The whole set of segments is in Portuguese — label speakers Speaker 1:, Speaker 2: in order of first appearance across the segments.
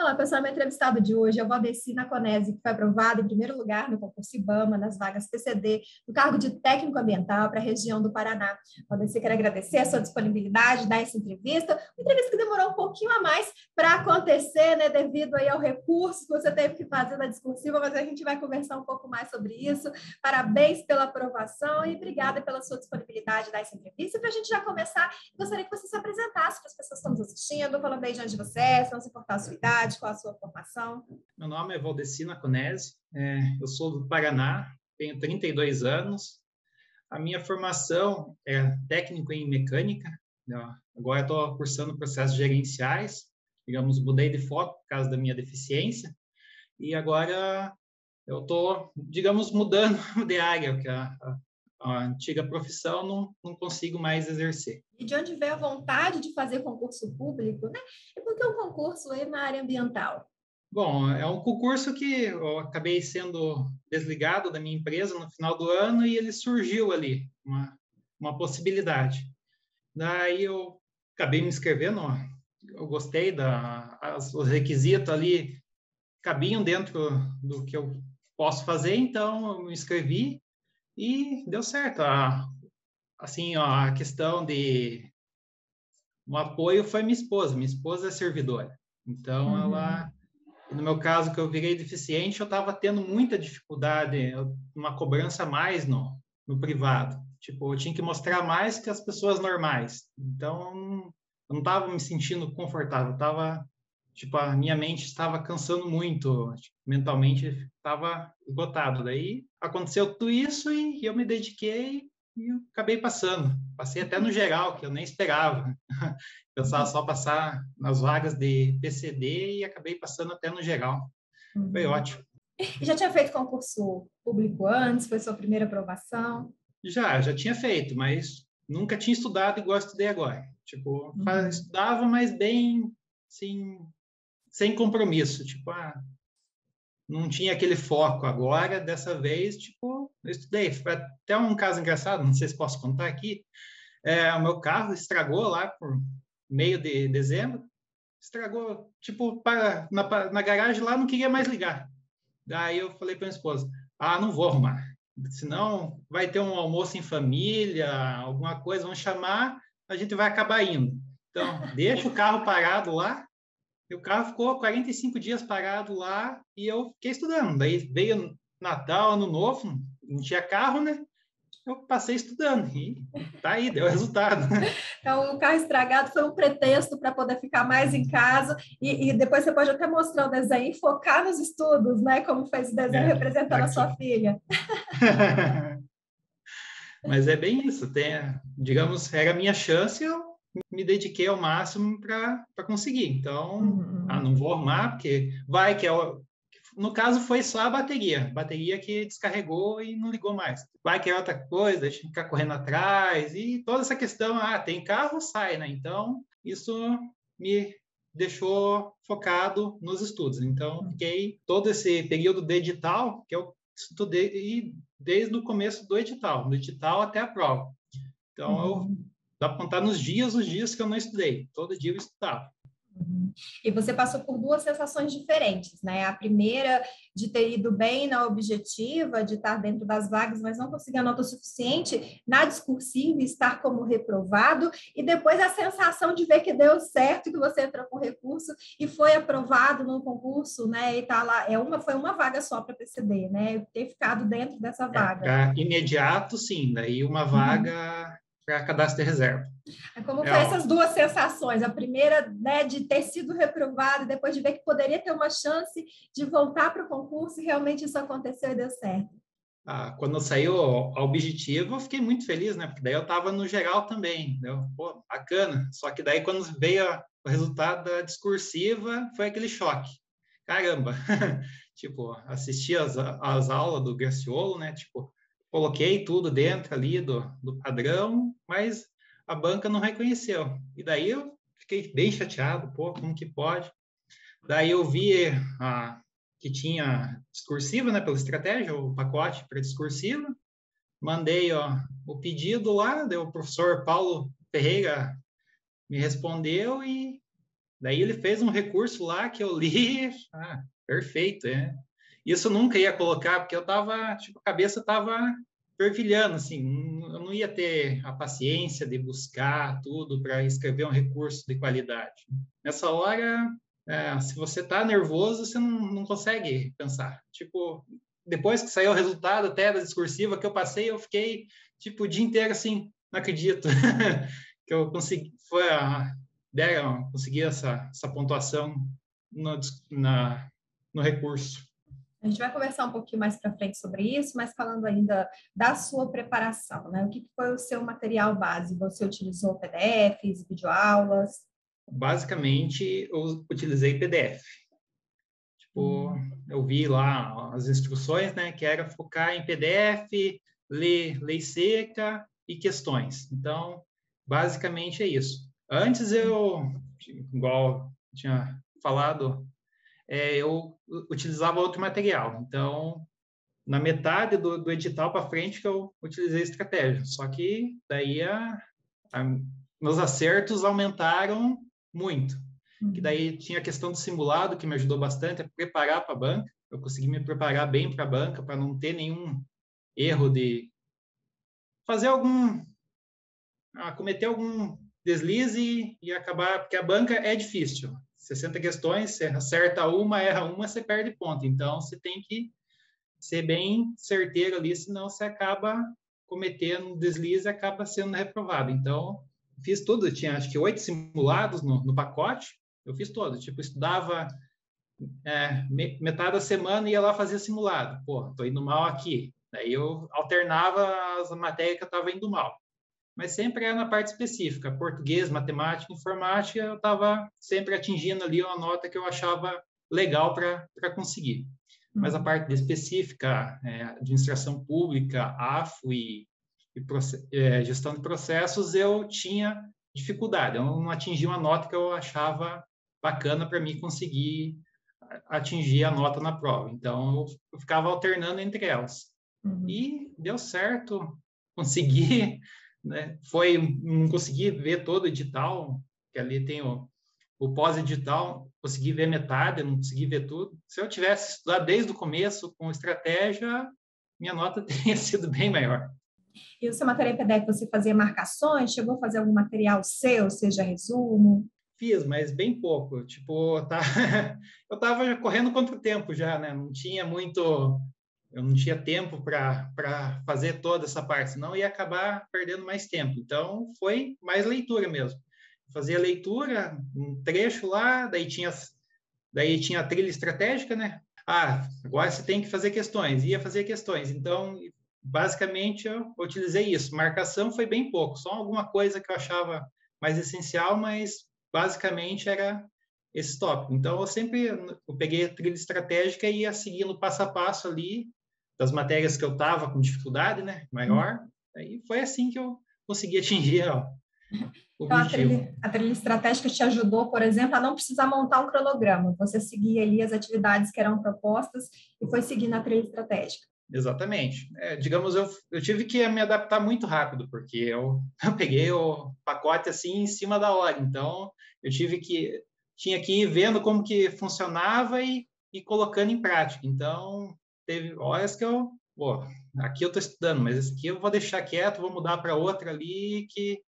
Speaker 1: Olá, pessoal, meu entrevistado de hoje é o Valdeci Naconese, que foi aprovado em primeiro lugar no concurso IBAMA, nas vagas PCD, no cargo de técnico ambiental para a região do Paraná. Valdeci, quero agradecer a sua disponibilidade de dar essa entrevista, uma entrevista que demorou um pouquinho a mais para acontecer, né, devido aí ao recurso que você teve que fazer na discursiva, mas a gente vai conversar um pouco mais sobre isso. Parabéns pela aprovação e obrigada pela sua disponibilidade de dar essa entrevista. Para a gente já começar, gostaria que você se apresentasse para as pessoas que estão nos assistindo, falando aí de onde você é, se não se importar a sua idade, qual a sua formação?
Speaker 2: Meu nome é Valdecina Conese, é, eu sou do Paraná, tenho 32 anos. A minha formação é técnico em mecânica, né? agora estou cursando processos gerenciais, digamos, mudei de foco por causa da minha deficiência, e agora eu estou, digamos, mudando de área, porque a, a, a antiga profissão não, não consigo mais exercer.
Speaker 1: E de onde vem a vontade de fazer concurso público, né? E por que um concurso aí na área ambiental?
Speaker 2: Bom, é um concurso que eu acabei sendo desligado da minha empresa no final do ano e ele surgiu ali, uma, uma possibilidade. Daí eu acabei me inscrevendo, eu gostei da as, os requisitos ali cabiam dentro do que eu posso fazer, então eu me inscrevi e deu certo. A, assim, ó, a questão de o apoio foi minha esposa. Minha esposa é servidora. Então, uhum. ela, no meu caso, que eu virei deficiente, eu estava tendo muita dificuldade, uma cobrança a mais no, no privado. Tipo, eu tinha que mostrar mais que as pessoas normais. Então, eu não estava me sentindo confortável. Estava tipo, a minha mente estava cansando muito, tipo, mentalmente estava esgotado. Daí aconteceu tudo isso e eu me dediquei e acabei passando. Passei até no geral, que eu nem esperava. Pensava só passar nas vagas de PCD e acabei passando até no geral. Foi uhum. ótimo.
Speaker 1: E já tinha feito concurso público antes? Foi sua primeira aprovação?
Speaker 2: Já, já tinha feito, mas nunca tinha estudado igual estudei agora. Tipo, uhum. estudava, mas bem, assim, sem compromisso, tipo, ah, não tinha aquele foco agora, dessa vez, tipo, eu estudei. Até um caso engraçado, não sei se posso contar aqui. É, o meu carro estragou lá por meio de dezembro, estragou, tipo, para, na, na garagem lá, não queria mais ligar. Daí eu falei para minha esposa, ah, não vou arrumar, senão vai ter um almoço em família, alguma coisa, vão chamar, a gente vai acabar indo. Então, deixa o carro parado lá, e o carro ficou 45 dias parado lá e eu fiquei estudando. Daí veio Natal, Ano Novo, não tinha carro, né? Eu passei estudando e tá aí, deu resultado.
Speaker 1: Então, o carro estragado foi um pretexto para poder ficar mais em casa e, e, depois você pode até mostrar o desenho e focar nos estudos, né? Como fez o desenho é, representando aqui. a sua filha.
Speaker 2: Mas é bem isso, tem, digamos, era a minha chance, eu me dediquei ao máximo para conseguir. Então, uhum. ah, não vou arrumar, porque vai que é o, no caso foi só a bateria, bateria que descarregou e não ligou mais. Vai que é outra coisa, deixa eu ficar correndo atrás e toda essa questão, ah, tem carro, sai, né? Então, isso me deixou focado nos estudos. Então, fiquei todo esse período de edital, que eu estudei desde o começo do edital, do edital até a prova. Então, uhum. eu dá para contar nos dias, os dias que eu não estudei. Todo dia eu estudava.
Speaker 1: Uhum. E você passou por duas sensações diferentes, né? A primeira de ter ido bem na objetiva, de estar dentro das vagas, mas não conseguir a nota suficiente na discursiva estar como reprovado, e depois a sensação de ver que deu certo, que você entrou com recurso e foi aprovado no concurso, né? E tá lá, é uma foi uma vaga só para PCD, né? Ter ficado dentro dessa é, vaga.
Speaker 2: É, imediato, sim, daí uma uhum. Vaga para cadastro de reserva.
Speaker 1: Como é foi essas duas sensações? A primeira, né, de ter sido reprovado, e depois de ver que poderia ter uma chance de voltar para o concurso, e realmente isso aconteceu e deu certo.
Speaker 2: Ah, quando saiu a objetivo, eu fiquei muito feliz, né? Porque daí eu estava no geral também, deu, Pô, bacana. Só que daí quando veio o resultado da discursiva, foi aquele choque. Caramba! tipo, assisti as, as aulas do Graciolo, né? Tipo, coloquei tudo dentro ali do, do padrão, mas a banca não reconheceu. E daí eu fiquei bem chateado, pô, como que pode? Daí eu vi a, que tinha discursiva, né, pela estratégia, o pacote para discursiva, mandei ó, o pedido lá, deu o professor Paulo Ferreira me respondeu e Daí ele fez um recurso lá que eu li, ah, perfeito, é. Isso nunca ia colocar, porque eu tava, tipo, a cabeça tava fervilhando, assim, eu não ia ter a paciência de buscar tudo para escrever um recurso de qualidade. Nessa hora, é, se você está nervoso, você não, não consegue pensar. Tipo, depois que saiu o resultado até da discursiva que eu passei, eu fiquei, tipo, o dia inteiro assim, não acredito que eu consegui, foi a, deram, consegui essa, essa pontuação no, na, no recurso.
Speaker 1: A gente vai conversar um pouquinho mais para frente sobre isso, mas falando ainda da sua preparação, né? O que foi o seu material base? Você utilizou PDFs, videoaulas?
Speaker 2: Basicamente, eu utilizei PDF. Tipo, hum. eu vi lá as instruções, né? Que era focar em PDF, ler lei seca e questões. Então, basicamente é isso. Antes eu, igual tinha falado é, eu utilizava outro material. Então, na metade do, do edital para frente que eu utilizei estratégia. Só que daí a, a, meus acertos aumentaram muito. Uhum. Que daí tinha a questão do simulado que me ajudou bastante a preparar para a banca. Eu consegui me preparar bem para a banca para não ter nenhum erro de fazer algum ah, cometer algum deslize e acabar porque a banca é difícil. 60 questões, você acerta uma, erra uma, você perde ponto. Então, você tem que ser bem certeiro ali, senão você acaba cometendo um deslize e acaba sendo reprovado. Então, fiz tudo, tinha acho que oito simulados no, no, pacote, eu fiz todo, tipo, estudava é, metade da semana e ia lá fazer simulado. Pô, tô indo mal aqui. Daí eu alternava as matérias que eu estava indo mal mas sempre era na parte específica, português, matemática, informática, eu estava sempre atingindo ali uma nota que eu achava legal para conseguir. Mas a uhum. parte específica, é, administração pública, AFO e, e é, gestão de processos, eu tinha dificuldade, eu não atingi uma nota que eu achava bacana para mim conseguir atingir a nota na prova. Então, eu ficava alternando entre elas. Uhum. E deu certo, consegui né? Foi, não consegui ver todo o edital, que ali tem o, o pós-edital, consegui ver metade, não consegui ver tudo. Se eu tivesse estudado desde o começo com estratégia, minha nota teria sido bem maior.
Speaker 1: E o seu material PDF, você fazia marcações? Chegou a fazer algum material seu, seja resumo?
Speaker 2: Fiz, mas bem pouco. Tipo, tá... eu estava correndo contra o tempo já, né? Não tinha muito eu não tinha tempo para fazer toda essa parte, senão ia acabar perdendo mais tempo. Então, foi mais leitura mesmo. Fazia leitura, um trecho lá, daí tinha, daí tinha a trilha estratégica, né? Ah, agora você tem que fazer questões, ia fazer questões. Então, basicamente, eu utilizei isso. Marcação foi bem pouco, só alguma coisa que eu achava mais essencial, mas basicamente era esse tópico. Então, eu sempre eu peguei a trilha estratégica e ia seguindo passo a passo ali, das matérias que eu estava com dificuldade, né, maior. Aí foi assim que eu consegui atingir ó, o então,
Speaker 1: a trilha, a trilha estratégica te ajudou, por exemplo, a não precisar montar um cronograma. Você seguia ali as atividades que eram propostas e foi seguindo a trilha estratégica.
Speaker 2: Exatamente. É, digamos, eu, eu tive que me adaptar muito rápido, porque eu, eu peguei o pacote assim em cima da hora. Então, eu tive que tinha que ir vendo como que funcionava e, e colocando em prática. Então, teve horas que eu, pô, aqui eu estou estudando, mas esse aqui eu vou deixar quieto, vou mudar para outra ali que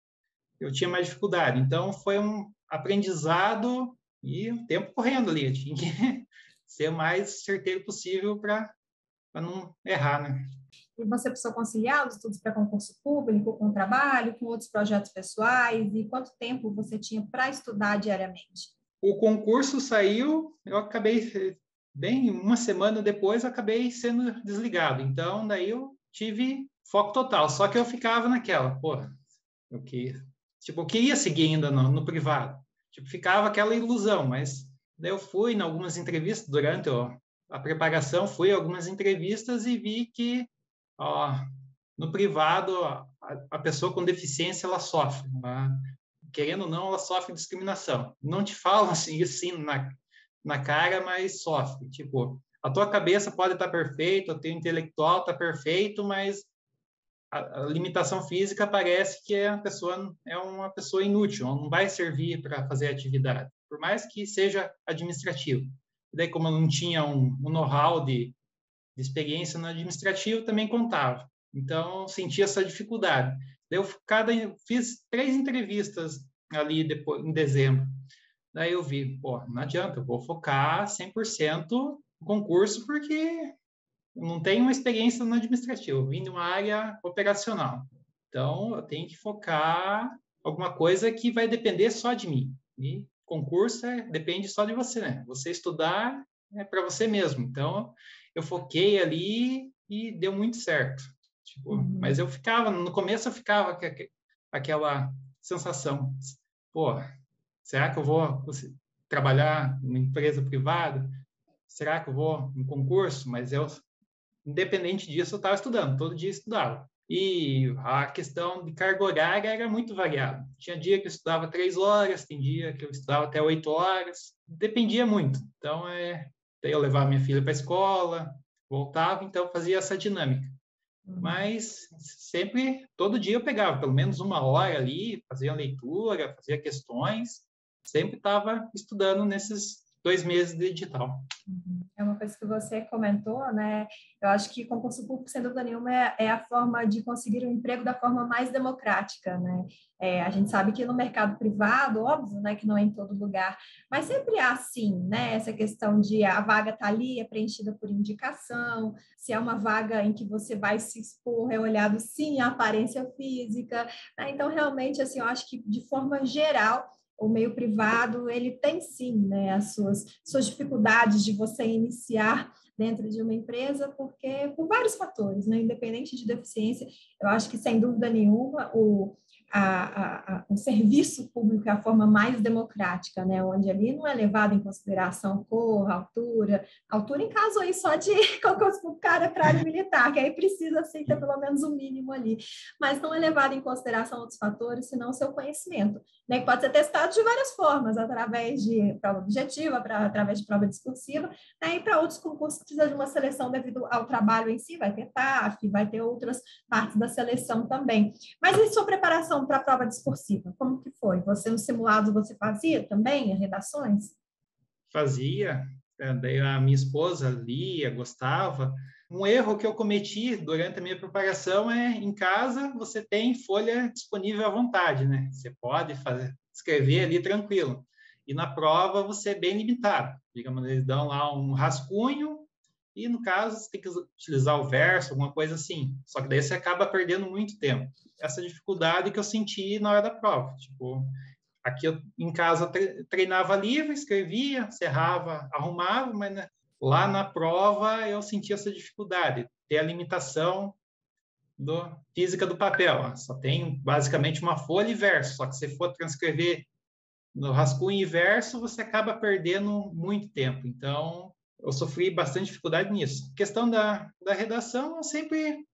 Speaker 2: eu tinha mais dificuldade. Então, foi um aprendizado e o tempo correndo ali. Eu tinha que ser o mais certeiro possível para não errar, né?
Speaker 1: E você precisou conciliar os estudos para concurso público com o trabalho, com outros projetos pessoais? E quanto tempo você tinha para estudar diariamente?
Speaker 2: O concurso saiu, eu acabei bem uma semana depois acabei sendo desligado. Então, daí eu tive foco total. Só que eu ficava naquela, pô, eu que, tipo, eu queria seguir ainda no, no privado. Tipo, ficava aquela ilusão, mas daí eu fui em algumas entrevistas durante ó, a preparação, fui algumas entrevistas e vi que, ó, no privado, a, a pessoa com deficiência, ela sofre. Né? Querendo ou não, ela sofre discriminação. Não te falam assim, assim na, na cara, mas sofre. Tipo, a tua cabeça pode estar perfeita, o teu intelectual está perfeito, mas a, a, limitação física parece que a pessoa é uma pessoa inútil, não vai servir para fazer atividade. por mais que seja administrativo. E daí, como eu não tinha um, um know-how de, de experiência no administrativo, também contava. Então, senti essa dificuldade. Eu cada, fiz três entrevistas ali depois, em dezembro. Daí eu vi, pô, não adianta, eu vou focar 100% no concurso, porque não tenho uma experiência no administrativo, vim de uma área operacional. Então, eu tenho que focar alguma coisa que vai depender só de mim. E concurso é, depende só de você, né? Você estudar é para você mesmo. Então, eu foquei ali e deu muito certo. Tipo, uhum. Mas eu ficava, no começo eu ficava com aquela sensação, pô, será que eu vou trabalhar numa empresa privada? Será que eu vou em concurso? Mas eu, independente disso, eu estava estudando, todo dia estudava. E a questão de carga horária era muito variada. Tinha dia que eu estudava três horas, tem dia que eu estudava até oito horas. Dependia muito. Então, é, eu levava minha filha para a escola, voltava, então fazia essa dinâmica. Uhum. Mas sempre, todo dia eu pegava pelo menos uma hora ali, fazia leitura, fazia questões, sempre estava estudando nesses dois meses de digital.
Speaker 1: Uhum. É uma coisa que você comentou, né? Eu acho que concurso público, sem dúvida nenhuma, é, é a forma de conseguir um emprego da forma mais democrática, né? É, a gente sabe que no mercado privado, óbvio, né, que não é em todo lugar, mas sempre há, sim, né, essa questão de a vaga está ali, é preenchida por indicação, se é uma vaga em que você vai se expor, é olhado, sim, a aparência física, né? Então, realmente, assim, eu acho que, de forma geral, o meio privado, ele tem sim né, as suas, suas dificuldades de você iniciar dentro de uma empresa, porque por vários fatores, né, independente de deficiência, eu acho que sem dúvida nenhuma o, a, a, o serviço público é a forma mais democrática, né? Onde ali não é levado em consideração cor, altura, altura em caso aí só de concurso público cara para área militar, que aí precisa sim ter pelo menos o um mínimo ali, mas não é levado em consideração outros fatores, senão o seu conhecimento, né? Que pode ser testado de várias formas, através de prova objetiva, pra, através de prova discursiva, né? E para outros concursos precisa de uma seleção devido ao trabalho em si, vai ter TAF, vai ter outras partes da seleção também. Mas e sua preparação para a prova discursiva? Como que foi? Você no simulado você fazia também redações?
Speaker 2: Fazia. É, daí a minha esposa lia, gostava. Um erro que eu cometi durante a minha preparação é em casa você tem folha disponível à vontade, né? Você pode fazer, escrever ali tranquilo. E na prova você é bem limitado. Digamos, eles dão lá um rascunho e no caso você tem que utilizar o verso, alguma coisa assim. Só que daí você acaba perdendo muito tempo. Essa dificuldade que eu senti na hora da prova. Tipo, aqui eu, em casa treinava livre, escrevia, cerrava, arrumava, mas né, lá na prova eu senti essa dificuldade, ter a limitação do física do papel. Só tem basicamente uma folha e verso. Só que se for transcrever no rascunho e verso, você acaba perdendo muito tempo. Então, eu sofri bastante dificuldade nisso. Questão da, da redação, eu sempre,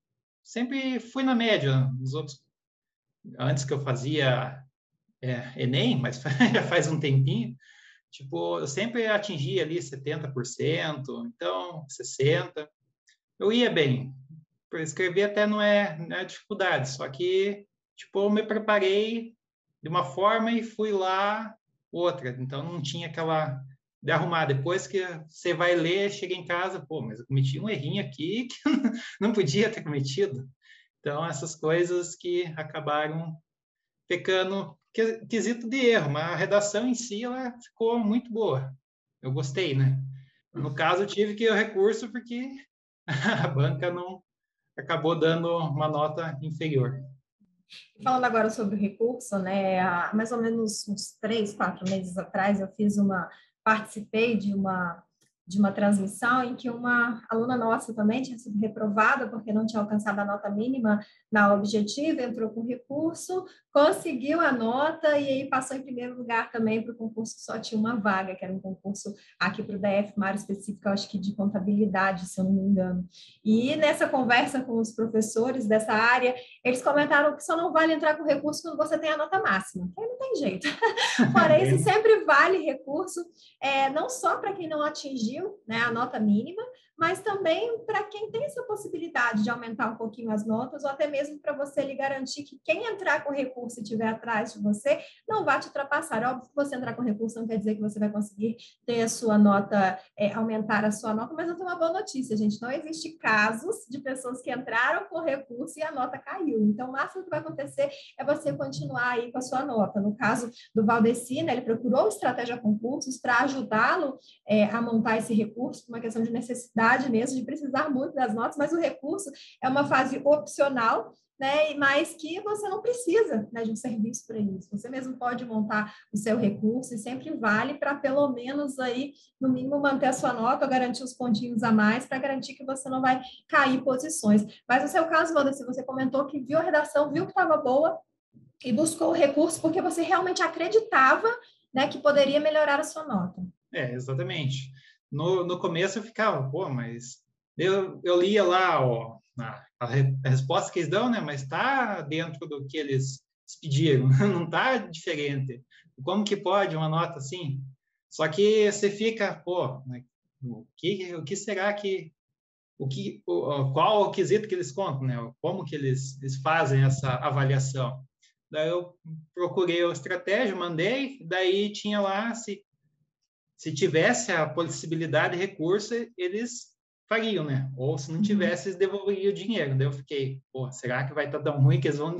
Speaker 2: sempre fui na média. Nos outros, antes que eu fazia é, Enem, mas já faz um tempinho, tipo, eu sempre atingia ali 70%, então 60%. Eu ia bem. Escrever até não é, não é dificuldade, só que, tipo, eu me preparei de uma forma e fui lá outra. Então, não tinha aquela de arrumar. Depois que você vai ler, chega em casa, pô, mas eu cometi um errinho aqui que não podia ter cometido. Então, essas coisas que acabaram pecando quesito de erro, mas a redação em si ela ficou muito boa. Eu gostei, né? No caso, eu tive que ir ao recurso porque a banca não acabou dando uma nota inferior.
Speaker 1: Falando agora sobre o recurso, né? Há mais ou menos uns três, quatro meses atrás, eu fiz uma participei de uma de uma transmissão em que uma aluna nossa também tinha sido reprovada porque não tinha alcançado a nota mínima na objetiva, entrou com recurso, conseguiu a nota e aí passou em primeiro lugar também para o concurso que só tinha uma vaga, que era um concurso aqui para o DF, uma área específica, acho que de contabilidade, se eu não me engano. E nessa conversa com os professores dessa área, eles comentaram que só não vale entrar com recurso quando você tem a nota máxima, que aí não tem jeito. Porém, isso sempre vale recurso, é, não só para quem não atingiu né, a nota mínima, mas também para quem tem essa possibilidade de aumentar um pouquinho as notas, ou até mesmo para você lhe garantir que quem entrar com recurso e estiver atrás de você, não vai te ultrapassar. Óbvio que você entrar com recurso não quer dizer que você vai conseguir ter a sua nota, é, aumentar a sua nota, mas eu tenho uma boa notícia, gente. Não existe casos de pessoas que entraram com recurso e a nota caiu. Então, o máximo que vai acontecer é você continuar aí com a sua nota. No caso do Valdeci, né, ele procurou estratégia concursos para ajudá-lo é, a montar esse recurso, por uma questão de necessidade mesmo, de precisar muito das notas, mas o recurso é uma fase opcional né? Mas que você não precisa né, de um serviço para isso. Você mesmo pode montar o seu recurso e sempre vale para pelo menos aí, no mínimo, manter a sua nota ou garantir os pontinhos a mais para garantir que você não vai cair posições. Mas no seu caso, Wanda, se você comentou que viu a redação, viu que estava boa e buscou o recurso porque você realmente acreditava né, que poderia melhorar a sua nota.
Speaker 2: É, exatamente. No, no começo eu ficava, pô, mas eu, eu lia lá, ó, a, a, resposta que eles dão, né? Mas está dentro do que eles pediram, não está diferente. Como que pode uma nota assim? Só que você fica, pô, né? o que, o que será que o que, o, qual o quesito que eles contam, né? Como que eles, eles fazem essa avaliação? Daí eu procurei a estratégia, mandei, daí tinha lá se se tivesse a possibilidade de recurso, eles fariam, né? Ou se não uhum. tivesse, eles devolveriam o dinheiro. Daí eu fiquei, pô, será que vai estar tão ruim que eles vão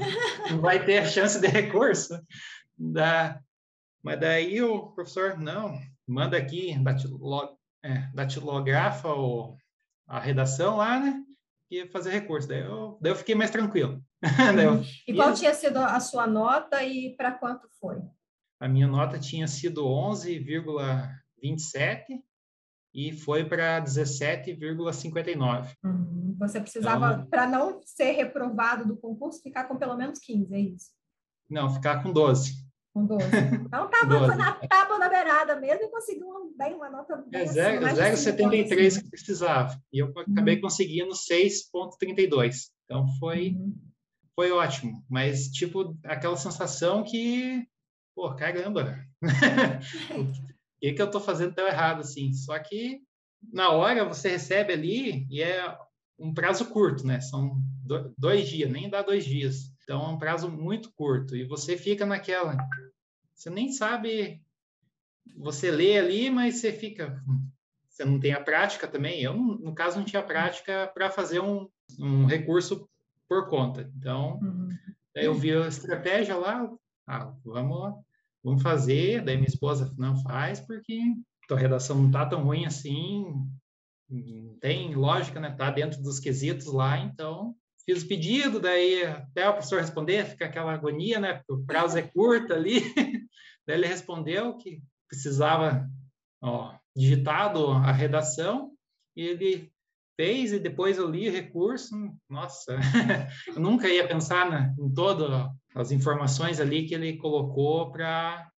Speaker 2: não vai ter a chance de recurso? Da... Mas daí o professor, não, manda aqui, é, datilografa o... a redação lá, né? E fazer recurso. Daí eu, daí eu fiquei mais tranquilo.
Speaker 1: eu... E qual tinha sido a sua nota e para quanto foi?
Speaker 2: A minha nota tinha sido 11,27 e foi para 17,59.
Speaker 1: Uhum. Você precisava, então, para não ser reprovado do concurso, ficar com pelo menos 15, é isso?
Speaker 2: Não, ficar com 12.
Speaker 1: Com 12. Então estava na tábua da beirada mesmo e conseguiu bem uma nota bem
Speaker 2: É 0,73 assim, que precisava. E eu acabei uhum. conseguindo 6,32. Então foi, uhum. foi ótimo. Mas, tipo, aquela sensação que, pô, caramba. o que, que eu estou fazendo tão errado assim? Só que na hora você recebe ali e é um prazo curto, né? São dois dias, nem dá dois dias. Então é um prazo muito curto e você fica naquela. Você nem sabe. Você lê ali, mas você fica. Você não tem a prática também. Eu, no caso, não tinha prática para fazer um, um recurso por conta. Então, uhum. eu vi a estratégia lá. Ah, vamos vamos fazer. Daí minha esposa não faz porque tua redação não tá tão ruim assim, tem lógica, né? Tá dentro dos quesitos lá, então fiz o pedido, daí até o professor responder, fica aquela agonia, né? Porque o prazo é curto ali. daí ele respondeu que precisava, ó, digitado a redação, e ele fez, e depois eu li o recurso, nossa, eu nunca ia pensar né, em todas as informações ali que ele colocou para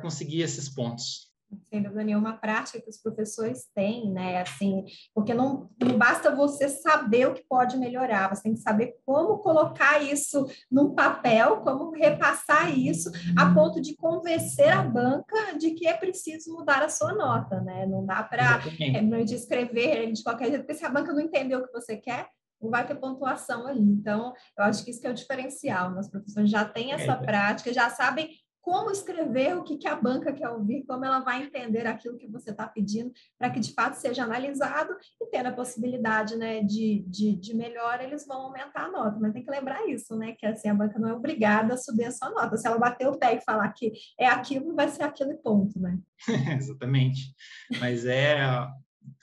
Speaker 2: conseguir esses pontos
Speaker 1: sem dúvida nenhuma, prática que os professores têm, né? Assim, porque não, não basta você saber o que pode melhorar, você tem que saber como colocar isso num papel, como repassar isso a ponto de convencer a banca de que é preciso mudar a sua nota, né? Não dá para é, escrever de qualquer jeito, porque se a banca não entendeu o que você quer, não vai ter pontuação ali. Então, eu acho que isso que é o diferencial. Né? Os professores já têm essa é, prática, já sabem como escrever, o que, que a banca quer ouvir, como ela vai entender aquilo que você está pedindo, para que de fato seja analisado e tendo a possibilidade né, de, de, de melhora, eles vão aumentar a nota. Mas tem que lembrar isso, né? Que assim, a banca não é obrigada a subir a sua nota. Se ela bater o pé e falar que é aquilo, vai ser aquilo e ponto, né?
Speaker 2: Exatamente. Mas é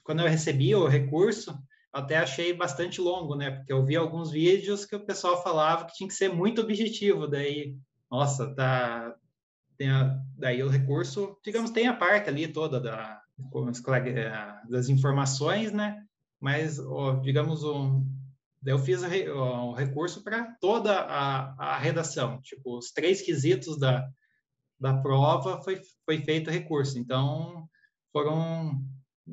Speaker 2: quando eu recebi o recurso, até achei bastante longo, né? Porque eu vi alguns vídeos que o pessoal falava que tinha que ser muito objetivo, daí, nossa, tá a, daí o recurso, digamos, tem a parte ali toda da, é, das informações, né? Mas, ó, digamos, o, eu fiz o recurso para toda a, a, redação, tipo, os três quesitos da, da prova foi, foi feito recurso. Então, foram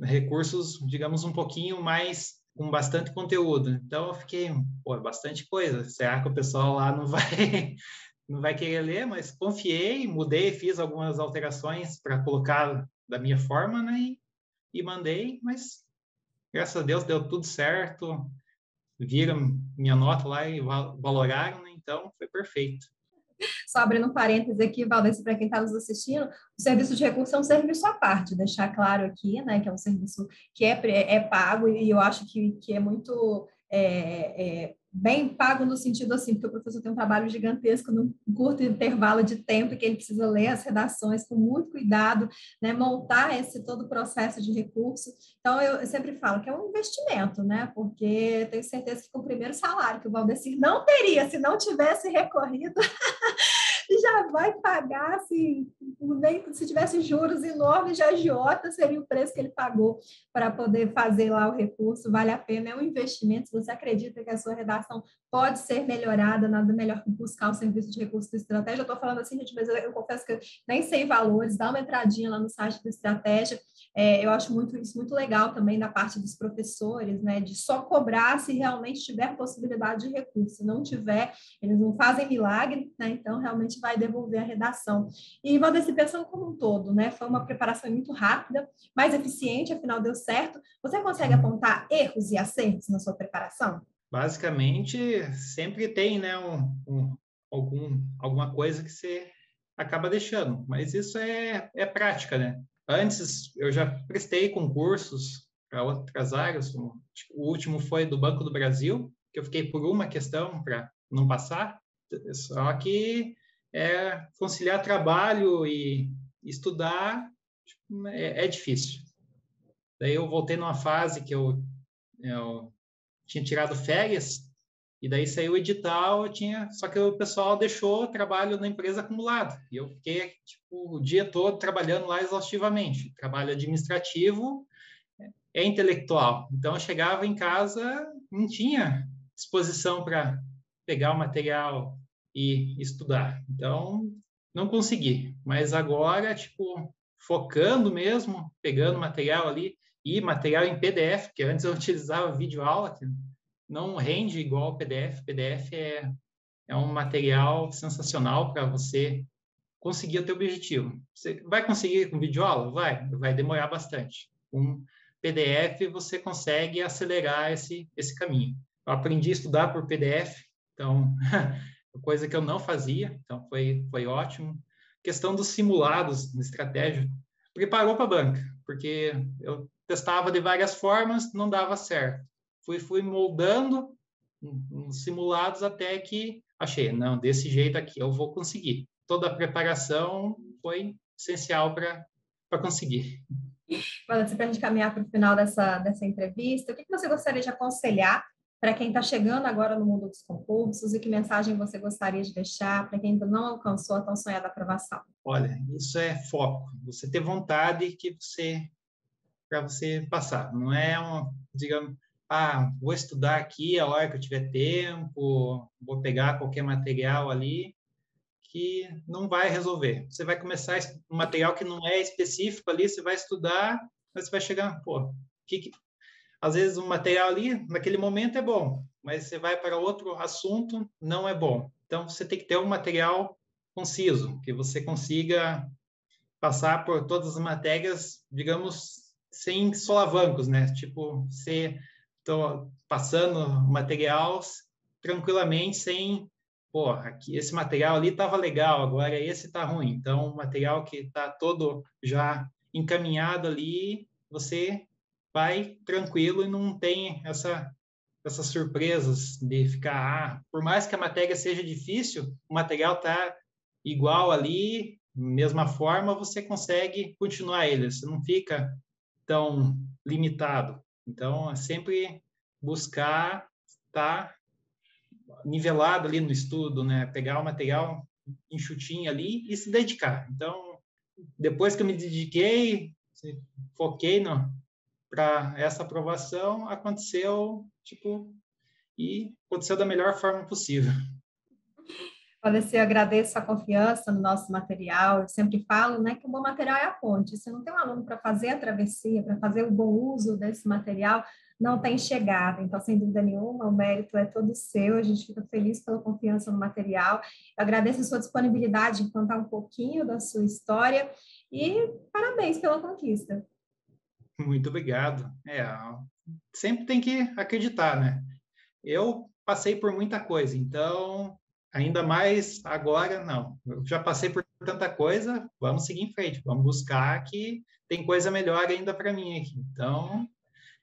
Speaker 2: recursos, digamos, um pouquinho mais com bastante conteúdo. Então, eu fiquei, pô, é bastante coisa. Será que o pessoal lá não vai não vai querer ler, mas confiei, mudei, fiz algumas alterações para colocar da minha forma, né? E, e, mandei, mas graças a Deus deu tudo certo. Viram minha nota lá e valoraram, né? Então foi perfeito.
Speaker 1: Só abrindo um parênteses aqui, Valdeci, para quem está nos assistindo, o serviço de recurso é um serviço à parte, deixar claro aqui, né, que é um serviço que é, é pago e eu acho que, que é muito é, é, bem pago no sentido assim, porque o professor tem um trabalho gigantesco num curto intervalo de tempo que ele precisa ler as redações com muito cuidado, né, montar esse todo o processo de recurso. Então, eu sempre falo que é um investimento, né, porque tenho certeza que com o primeiro salário que o Valdecir não teria se não tivesse recorrido, já vai pagar, assim, nem, se tivesse juros enormes de agiota, seria o preço que ele pagou para poder fazer lá o recurso, vale a pena, é um investimento, se você acredita que a sua redação pode ser melhorada, nada melhor que buscar o serviço de recurso do Estratégia, eu estou falando assim, gente, mas eu, confesso que nem sei valores, dá uma entradinha lá no site do Estratégia, é, eu acho muito isso muito legal também da parte dos professores, né, de só cobrar se realmente tiver possibilidade de recurso, se não tiver, eles não fazem milagre, né, então realmente vai devolver a redação. E Valdeci, pensando como um todo, né, foi uma preparação muito rápida, mais eficiente, afinal deu certo, você consegue apontar erros e acertos na sua preparação?
Speaker 2: Basicamente, sempre tem, né, um, um, algum, alguma coisa que você acaba deixando, mas isso é, é prática, né? Antes, eu já prestei concursos para outras áreas. O último foi do Banco do Brasil, que eu fiquei por uma questão para não passar. Só que é, conciliar trabalho e estudar é, é, difícil. Daí eu voltei numa fase que eu, eu tinha tirado férias e daí saiu o edital, eu tinha, só que o pessoal deixou o trabalho na empresa acumulado. E eu fiquei tipo, o dia todo trabalhando lá exaustivamente. Trabalho administrativo é intelectual. Então eu chegava em casa, não tinha disposição para pegar o material e estudar. Então não consegui. Mas agora, tipo, focando mesmo, pegando material ali e material em PDF, que antes eu utilizava vídeo aula, que não rende igual PDF. PDF é, é um material sensacional para você conseguir o teu objetivo. Você vai conseguir com videoaula? Vai, vai demorar bastante. Com PDF você consegue acelerar esse, esse caminho. Eu aprendi a estudar por PDF, então, coisa que eu não fazia, então foi, foi ótimo. Questão dos simulados na estratégia, preparou para a banca, porque eu testava de várias formas, não dava certo fui, fui moldando uns simulados até que achei, não, desse jeito aqui eu vou conseguir. Toda a preparação foi essencial para conseguir.
Speaker 1: Para a caminhar para o final dessa, dessa entrevista, o que você gostaria de aconselhar para quem está chegando agora no mundo dos concursos e que mensagem você gostaria de deixar para quem ainda não alcançou a tão sonhada aprovação?
Speaker 2: Olha, isso é foco. Você ter vontade que você para você passar. Não é um, digamos, ah, vou estudar aqui a hora que eu tiver tempo, vou pegar qualquer material ali, que não vai resolver. Você vai começar um material que não é específico ali, você vai estudar, mas você vai chegar, pô, que. Às vezes um material ali, naquele momento é bom, mas você vai para outro assunto, não é bom. Então, você tem que ter um material conciso, que você consiga passar por todas as matérias, digamos, sem solavancos, né? Tipo, ser estou passando materiais tranquilamente sem, pô, aqui, esse material ali estava legal, agora esse está ruim. Então, o material que está todo já encaminhado ali, você vai tranquilo e não tem essa essas surpresas de ficar, ah, por mais que a matéria seja difícil, o material está igual ali, mesma forma, você consegue continuar ele, você não fica tão limitado. Então, é sempre buscar estar tá nivelado ali no estudo, né? Pegar o material enxutinho ali e se dedicar. Então, depois que eu me dediquei, foquei para essa aprovação, aconteceu, tipo, e aconteceu da melhor forma possível.
Speaker 1: Valdeci, eu agradeço a confiança no nosso material. Eu sempre falo né, que o bom material é a ponte. Se não tem um aluno para fazer a travessia, para fazer o bom uso desse material, não tem chegada. Então, sem dúvida nenhuma, o mérito é todo seu. A gente fica feliz pela confiança no material. Eu agradeço a sua disponibilidade em contar um pouquinho da sua história e parabéns pela conquista.
Speaker 2: Muito obrigado. É, sempre tem que acreditar, né? Eu passei por muita coisa, então ainda mais agora, não. Eu já passei por tanta coisa, vamos seguir em frente, vamos buscar que tem coisa melhor ainda para mim aqui. Então,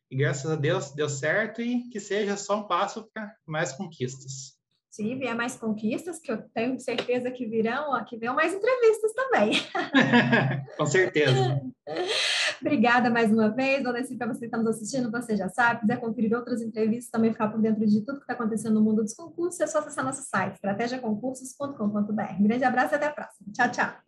Speaker 2: e graças a Deus deu certo e que seja só um passo para mais conquistas.
Speaker 1: Se vier mais conquistas, que eu tenho certeza que virão, ó, que venham mais entrevistas também.
Speaker 2: Com certeza.
Speaker 1: Obrigada mais uma vez, Vanessa, para você que está nos assistindo, você já sabe, quiser conferir outras entrevistas, também ficar por dentro de tudo que está acontecendo no mundo dos concursos, é só acessar nosso site, estratégiaconcursos.com.br. Um grande abraço e até a próxima. Tchau, tchau.